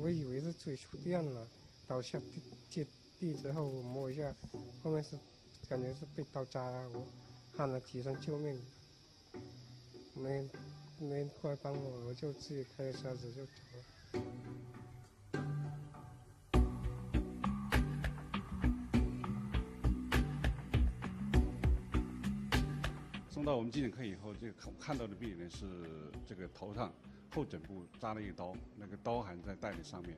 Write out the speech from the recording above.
我以为是嘴触电了，倒下地接地之后我摸一下，后面是感觉是被刀扎了，我喊了几声救命，没没过来帮我，我就自己开着车子就走了。送到我们急诊科以后，这个看看到的病人是这个头上后枕部扎了一刀，那个刀还在袋子上面。